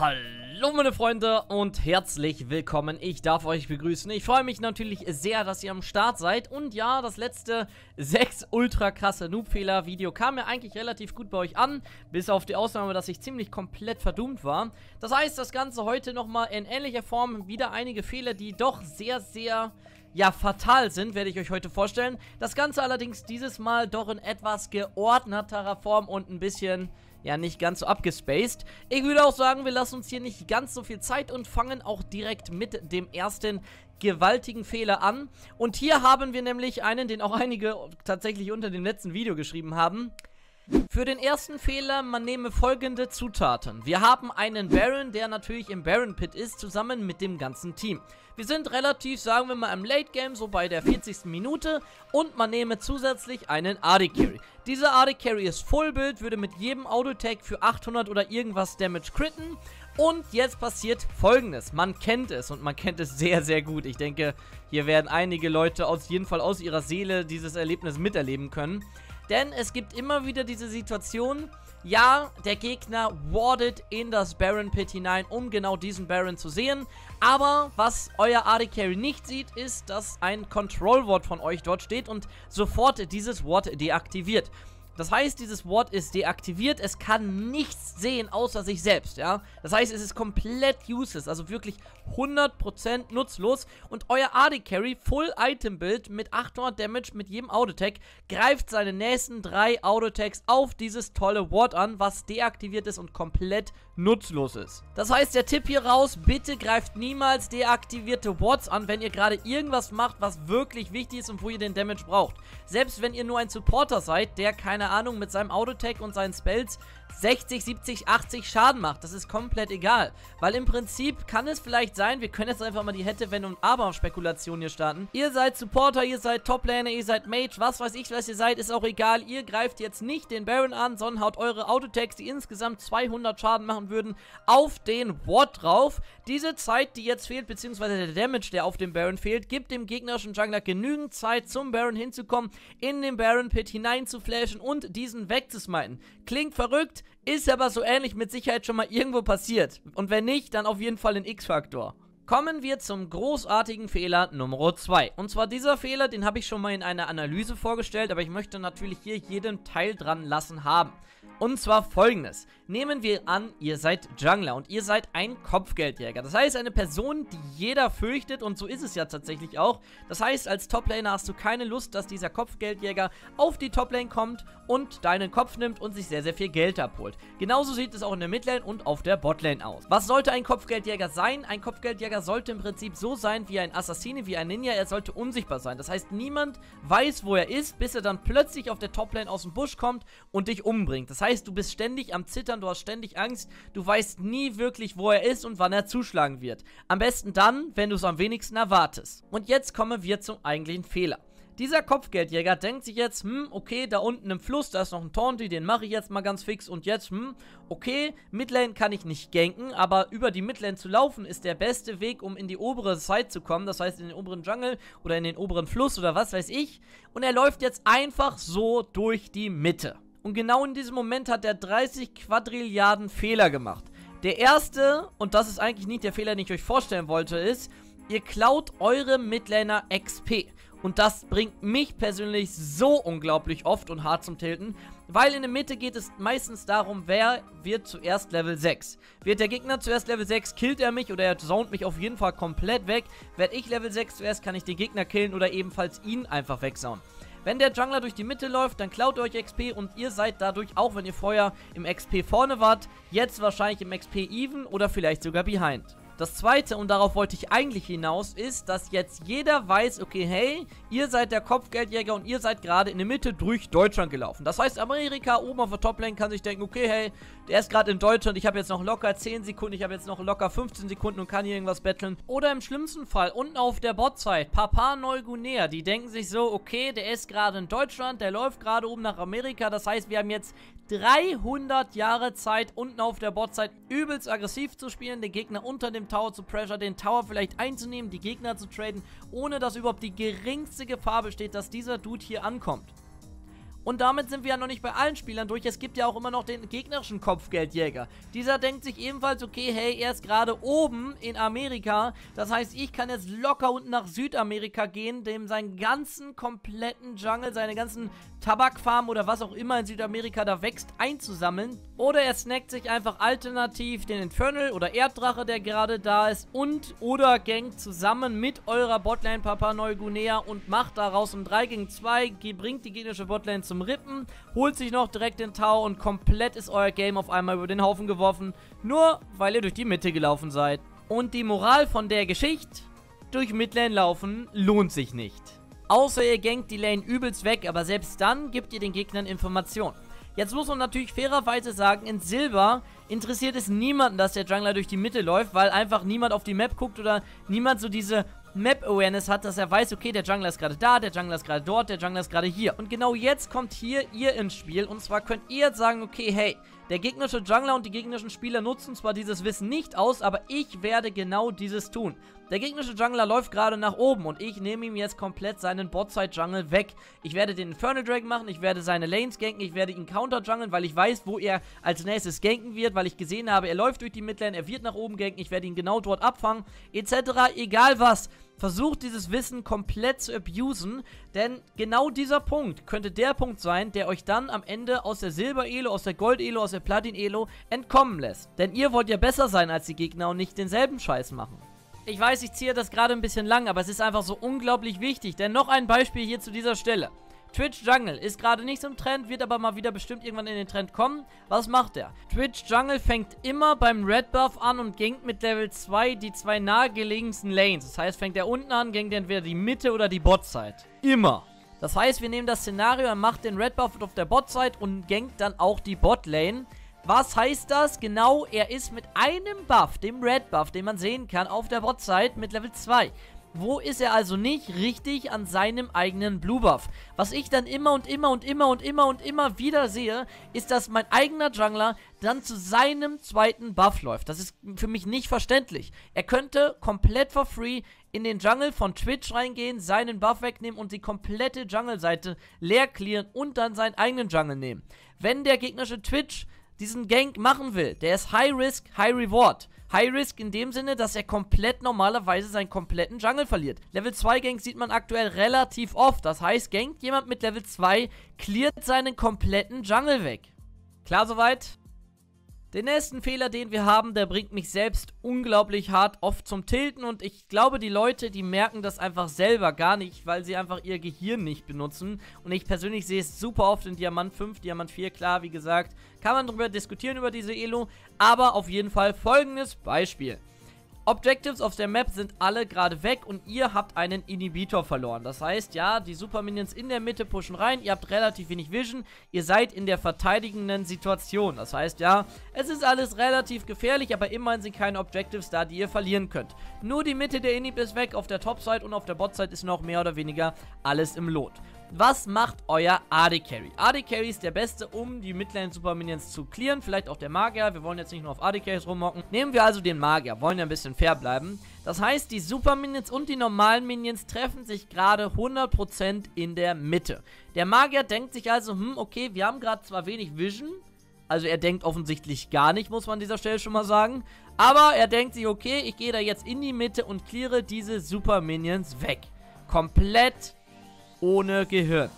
Hallo meine Freunde und herzlich willkommen. Ich darf euch begrüßen. Ich freue mich natürlich sehr, dass ihr am Start seid. Und ja, das letzte 6 ultra krasse Noob-Fehler-Video kam mir eigentlich relativ gut bei euch an. Bis auf die Ausnahme, dass ich ziemlich komplett verdummt war. Das heißt, das Ganze heute nochmal in ähnlicher Form. Wieder einige Fehler, die doch sehr, sehr ja, fatal sind, werde ich euch heute vorstellen. Das Ganze allerdings dieses Mal doch in etwas geordneterer Form und ein bisschen ja nicht ganz so abgespaced. Ich würde auch sagen, wir lassen uns hier nicht ganz so viel Zeit und fangen auch direkt mit dem ersten gewaltigen Fehler an. Und hier haben wir nämlich einen, den auch einige tatsächlich unter dem letzten Video geschrieben haben. Für den ersten Fehler, man nehme folgende Zutaten. Wir haben einen Baron, der natürlich im Baron Pit ist, zusammen mit dem ganzen Team. Wir sind relativ, sagen wir mal, im Late Game, so bei der 40. Minute. Und man nehme zusätzlich einen AD Carry. Dieser AD Carry ist Full-Build, würde mit jedem Auto-Tag für 800 oder irgendwas Damage critten. Und jetzt passiert folgendes. Man kennt es und man kennt es sehr, sehr gut. Ich denke, hier werden einige Leute aus jeden Fall aus ihrer Seele dieses Erlebnis miterleben können. Denn es gibt immer wieder diese Situation, ja, der Gegner wardet in das Baron Pit hinein, um genau diesen Baron zu sehen. Aber was euer AD Carry nicht sieht, ist, dass ein Control Wort von euch dort steht und sofort dieses Wort deaktiviert. Das heißt, dieses Wort ist deaktiviert, es kann nichts sehen außer sich selbst, ja. Das heißt, es ist komplett useless, also wirklich 100% nutzlos und euer AD Carry Full Item Build mit 800 Damage mit jedem Autotag greift seine nächsten drei Autotags auf dieses tolle Wort an, was deaktiviert ist und komplett nutzlos ist. Das heißt, der Tipp hier raus, bitte greift niemals deaktivierte Wards an, wenn ihr gerade irgendwas macht, was wirklich wichtig ist und wo ihr den Damage braucht. Selbst wenn ihr nur ein Supporter seid, der keine Ahnung, mit seinem Autotech und seinen Spells 60, 70, 80 Schaden macht. Das ist komplett egal. Weil im Prinzip kann es vielleicht sein, wir können jetzt einfach mal die Hätte, wenn und aber Spekulation hier starten. Ihr seid Supporter, ihr seid Toplaner, ihr seid Mage, was weiß ich, was ihr seid, ist auch egal. Ihr greift jetzt nicht den Baron an, sondern haut eure Autotechs, die insgesamt 200 Schaden machen würden, auf den Ward drauf. Diese Zeit, die jetzt fehlt, beziehungsweise der Damage, der auf dem Baron fehlt, gibt dem gegnerischen Jungler genügend Zeit, zum Baron hinzukommen, in den Baron Pit hinein zu flashen und diesen wegzusmiten. Klingt verrückt, ist aber so ähnlich mit Sicherheit schon mal irgendwo passiert. Und wenn nicht, dann auf jeden Fall ein X-Faktor. Kommen wir zum großartigen Fehler Nummer 2. Und zwar dieser Fehler, den habe ich schon mal in einer Analyse vorgestellt, aber ich möchte natürlich hier jeden Teil dran lassen haben. Und zwar folgendes. Nehmen wir an, ihr seid Jungler und ihr seid ein Kopfgeldjäger. Das heißt, eine Person, die jeder fürchtet und so ist es ja tatsächlich auch. Das heißt, als Toplaner hast du keine Lust, dass dieser Kopfgeldjäger auf die Toplane kommt und deinen Kopf nimmt und sich sehr, sehr viel Geld abholt. Genauso sieht es auch in der Midlane und auf der Botlane aus. Was sollte ein Kopfgeldjäger sein? Ein Kopfgeldjäger sollte im Prinzip so sein wie ein Assassine, wie ein Ninja. Er sollte unsichtbar sein. Das heißt, niemand weiß, wo er ist, bis er dann plötzlich auf der Toplane aus dem Busch kommt und dich umbringt. Das heißt, du bist ständig am Zittern, du hast ständig Angst, du weißt nie wirklich, wo er ist und wann er zuschlagen wird. Am besten dann, wenn du es am wenigsten erwartest. Und jetzt kommen wir zum eigentlichen Fehler. Dieser Kopfgeldjäger denkt sich jetzt, hm, okay, da unten im Fluss, da ist noch ein Taunty, den mache ich jetzt mal ganz fix. Und jetzt, hm, okay, Midlane kann ich nicht ganken, aber über die Midlane zu laufen ist der beste Weg, um in die obere Side zu kommen. Das heißt, in den oberen Jungle oder in den oberen Fluss oder was weiß ich. Und er läuft jetzt einfach so durch die Mitte. Und genau in diesem Moment hat er 30 Quadrilliarden Fehler gemacht. Der erste, und das ist eigentlich nicht der Fehler, den ich euch vorstellen wollte, ist, ihr klaut eure Midlaner XP. Und das bringt mich persönlich so unglaublich oft und hart zum Tilten, weil in der Mitte geht es meistens darum, wer wird zuerst Level 6. Wird der Gegner zuerst Level 6, killt er mich oder er zont mich auf jeden Fall komplett weg. Werde ich Level 6 zuerst, kann ich den Gegner killen oder ebenfalls ihn einfach wegsauen. Wenn der Jungler durch die Mitte läuft, dann klaut ihr euch XP und ihr seid dadurch, auch wenn ihr vorher im XP vorne wart, jetzt wahrscheinlich im XP even oder vielleicht sogar behind. Das zweite, und darauf wollte ich eigentlich hinaus, ist, dass jetzt jeder weiß, okay, hey, ihr seid der Kopfgeldjäger und ihr seid gerade in der Mitte durch Deutschland gelaufen. Das heißt, Amerika oben auf der Toplane kann sich denken, okay, hey, der ist gerade in Deutschland, ich habe jetzt noch locker 10 Sekunden, ich habe jetzt noch locker 15 Sekunden und kann hier irgendwas betteln. Oder im schlimmsten Fall, unten auf der Botzeit, Papa Neuguinea, die denken sich so, okay, der ist gerade in Deutschland, der läuft gerade oben nach Amerika, das heißt, wir haben jetzt 300 Jahre Zeit, unten auf der Botzeit übelst aggressiv zu spielen, den Gegner unter dem Tower zu pressure, den Tower vielleicht einzunehmen, die Gegner zu traden, ohne dass überhaupt die geringste Gefahr besteht, dass dieser Dude hier ankommt. Und damit sind wir ja noch nicht bei allen Spielern durch. Es gibt ja auch immer noch den gegnerischen Kopfgeldjäger. Dieser denkt sich ebenfalls, okay, hey, er ist gerade oben in Amerika. Das heißt, ich kann jetzt locker unten nach Südamerika gehen, dem seinen ganzen kompletten Jungle, seine ganzen Tabakfarmen oder was auch immer in Südamerika da wächst, einzusammeln. Oder er snackt sich einfach alternativ den Infernal oder Erddrache, der gerade da ist und oder gangt zusammen mit eurer Botlane Papa Neuguinea und macht daraus ein 3 gegen 2, bringt die gegnerische Botlane zum Rippen, holt sich noch direkt den Tau und komplett ist euer Game auf einmal über den Haufen geworfen, nur weil ihr durch die Mitte gelaufen seid. Und die Moral von der Geschichte? Durch Midlane laufen lohnt sich nicht. Außer ihr gankt die Lane übelst weg, aber selbst dann gibt ihr den Gegnern Informationen. Jetzt muss man natürlich fairerweise sagen, in Silber interessiert es niemanden, dass der Jungler durch die Mitte läuft, weil einfach niemand auf die Map guckt oder niemand so diese Map-Awareness hat, dass er weiß, okay, der Jungler ist gerade da, der Jungler ist gerade dort, der Jungler ist gerade hier. Und genau jetzt kommt hier ihr ins Spiel. Und zwar könnt ihr jetzt sagen, okay, hey, der gegnerische Jungler und die gegnerischen Spieler nutzen zwar dieses Wissen nicht aus, aber ich werde genau dieses tun. Der gegnerische Jungler läuft gerade nach oben und ich nehme ihm jetzt komplett seinen Botside-Jungle weg. Ich werde den Infernal Dragon machen, ich werde seine Lanes ganken, ich werde ihn counter-jungeln, weil ich weiß, wo er als nächstes ganken wird, weil ich gesehen habe, er läuft durch die Midlane, er wird nach oben ganken, ich werde ihn genau dort abfangen, etc. Egal was. Versucht dieses Wissen komplett zu abusen, denn genau dieser Punkt könnte der Punkt sein, der euch dann am Ende aus der Silber-Elo, aus der Gold-Elo, aus der Platin-Elo entkommen lässt. Denn ihr wollt ja besser sein als die Gegner und nicht denselben Scheiß machen. Ich weiß, ich ziehe das gerade ein bisschen lang, aber es ist einfach so unglaublich wichtig, denn noch ein Beispiel hier zu dieser Stelle. Twitch Jungle ist gerade nicht im Trend, wird aber mal wieder bestimmt irgendwann in den Trend kommen. Was macht er? Twitch Jungle fängt immer beim Red Buff an und gankt mit Level 2 die zwei nahegelegensten Lanes. Das heißt, fängt er unten an, gankt entweder die Mitte oder die Bot-Side. Immer. Das heißt, wir nehmen das Szenario, er macht den Red Buff auf der Bot-Side und gankt dann auch die Bot-Lane. Was heißt das? Genau, er ist mit einem Buff, dem Red Buff, den man sehen kann, auf der Bot-Side mit Level 2. Wo ist er also nicht richtig an seinem eigenen Blue Buff? Was ich dann immer und immer und immer und immer und immer wieder sehe, ist, dass mein eigener Jungler dann zu seinem zweiten Buff läuft. Das ist für mich nicht verständlich. Er könnte komplett for free in den Jungle von Twitch reingehen, seinen Buff wegnehmen und die komplette Jungle-Seite leer clearen und dann seinen eigenen Jungle nehmen. Wenn der gegnerische Twitch diesen Gank machen will, der ist High Risk, High Reward. High Risk in dem Sinne, dass er komplett normalerweise seinen kompletten Jungle verliert. Level 2 Ganks sieht man aktuell relativ oft. Das heißt, gankt jemand mit Level 2, cleart seinen kompletten Jungle weg. Klar soweit? Den nächsten Fehler, den wir haben, der bringt mich selbst unglaublich hart oft zum Tilten und ich glaube, die Leute, die merken das einfach selber gar nicht, weil sie einfach ihr Gehirn nicht benutzen und ich persönlich sehe es super oft in Diamant 5, Diamant 4, klar, wie gesagt, kann man darüber diskutieren über diese Elo, aber auf jeden Fall folgendes Beispiel. Objectives auf der Map sind alle gerade weg und ihr habt einen Inhibitor verloren. Das heißt, ja, die Super Minions in der Mitte pushen rein, ihr habt relativ wenig Vision, ihr seid in der verteidigenden Situation. Das heißt, ja, es ist alles relativ gefährlich, aber immerhin sind keine Objectives da, die ihr verlieren könnt. Nur die Mitte der Inhib ist weg, auf der Topside und auf der Botside ist noch mehr oder weniger alles im Lot. Was macht euer AD Carry? AD Carry ist der beste, um die Midlane Super Minions zu clearen. Vielleicht auch der Magier. Wir wollen jetzt nicht nur auf AD Carries rummocken. Nehmen wir also den Magier. Wollen ja ein bisschen fair bleiben. Das heißt, die Super Minions und die normalen Minions treffen sich gerade 100% in der Mitte. Der Magier denkt sich also, hm, okay, wir haben gerade zwar wenig Vision. Also er denkt offensichtlich gar nicht, muss man an dieser Stelle schon mal sagen. Aber er denkt sich, okay, ich gehe da jetzt in die Mitte und cleare diese Super Minions weg. Komplett ohne Gehirn.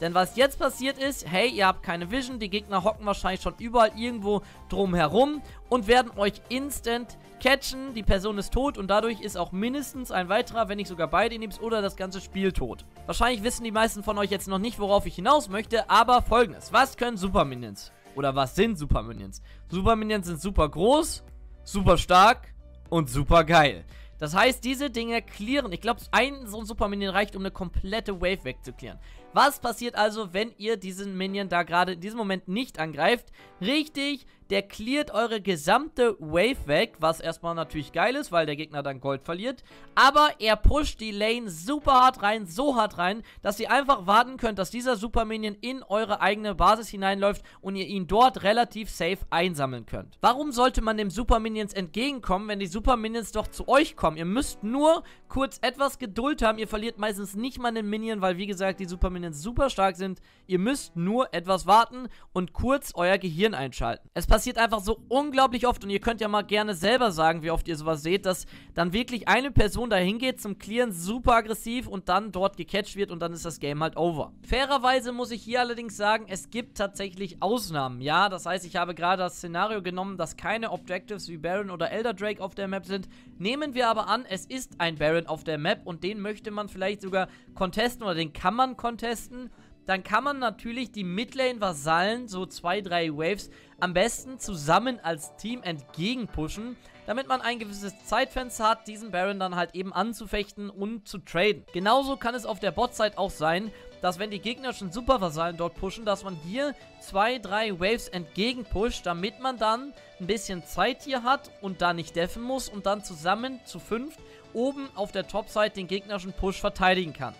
Denn was jetzt passiert ist, hey, ihr habt keine Vision, die Gegner hocken wahrscheinlich schon überall irgendwo drum herum und werden euch instant catchen, die Person ist tot und dadurch ist auch mindestens ein weiterer, wenn nicht sogar beide Inhibs oder das ganze Spiel tot. Wahrscheinlich wissen die meisten von euch jetzt noch nicht, worauf ich hinaus möchte, aber folgendes, was können Super Minions? Oder was sind Super Minions? Super Minions sind super groß, super stark und super geil. Das heißt, diese Dinge clearen. Ich glaube, ein so ein Super Minion reicht, um eine komplette Wave wegzuklären. Was passiert also, wenn ihr diesen Minion da gerade in diesem Moment nicht angreift? Richtig, der cleart eure gesamte Wave weg, was erstmal natürlich geil ist, weil der Gegner dann Gold verliert. Aber er pusht die Lane super hart rein, so hart rein, dass ihr einfach warten könnt, dass dieser Super Minion in eure eigene Basis hineinläuft und ihr ihn dort relativ safe einsammeln könnt. Warum sollte man dem Super Minions entgegenkommen, wenn die Super Minions doch zu euch kommen? Ihr müsst nur kurz etwas Geduld haben. Ihr verliert meistens nicht mal einen Minion, weil wie gesagt, die Super Minions super stark sind. Ihr müsst nur etwas warten und kurz euer Gehirn einschalten. Es passiert einfach so unglaublich oft und ihr könnt ja mal gerne selber sagen, wie oft ihr sowas seht, dass dann wirklich eine Person dahin geht zum Clearen, super aggressiv und dann dort gecatcht wird und dann ist das Game halt over. Fairerweise muss ich hier allerdings sagen, es gibt tatsächlich Ausnahmen. Ja, das heißt, ich habe gerade das Szenario genommen, dass keine Objectives wie Baron oder Elder Drake auf der Map sind. Nehmen wir aber an, es ist ein Baron auf der Map und den möchte man vielleicht sogar contesten oder den kann man contesten dann kann man natürlich die Midlane-Vasallen, so zwei, drei Waves, am besten zusammen als Team entgegenpushen, damit man ein gewisses Zeitfenster hat, diesen Baron dann halt eben anzufechten und zu traden. Genauso kann es auf der Bot-Side auch sein, dass wenn die gegnerischen Supervasallen dort pushen, dass man hier zwei, drei Waves entgegenpusht, damit man dann ein bisschen Zeit hier hat und da nicht deffen muss und dann zusammen zu fünft oben auf der Top-Side den gegnerischen Push verteidigen kann.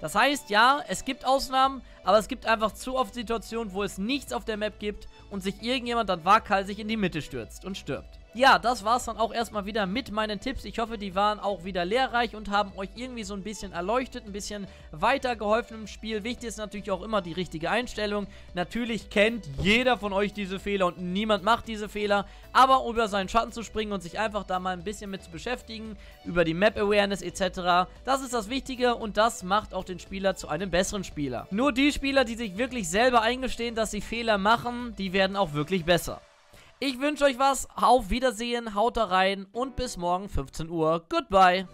Das heißt, ja, es gibt Ausnahmen, aber es gibt einfach zu oft Situationen, wo es nichts auf der Map gibt und sich irgendjemand dann waghalsig in die Mitte stürzt und stirbt. Ja, das war's dann auch erstmal wieder mit meinen Tipps. Ich hoffe, die waren auch wieder lehrreich und haben euch irgendwie so ein bisschen erleuchtet, ein bisschen weitergeholfen im Spiel. Wichtig ist natürlich auch immer die richtige Einstellung. Natürlich kennt jeder von euch diese Fehler und niemand macht diese Fehler. Aber über seinen Schatten zu springen und sich einfach da mal ein bisschen mit zu beschäftigen, über die Map-Awareness etc., das ist das Wichtige und das macht auch den Spieler zu einem besseren Spieler. Nur die Spieler, die sich wirklich selber eingestehen, dass sie Fehler machen, die werden auch wirklich besser. Ich wünsche euch was. Auf Wiedersehen, haut da rein und bis morgen 15 Uhr. Goodbye.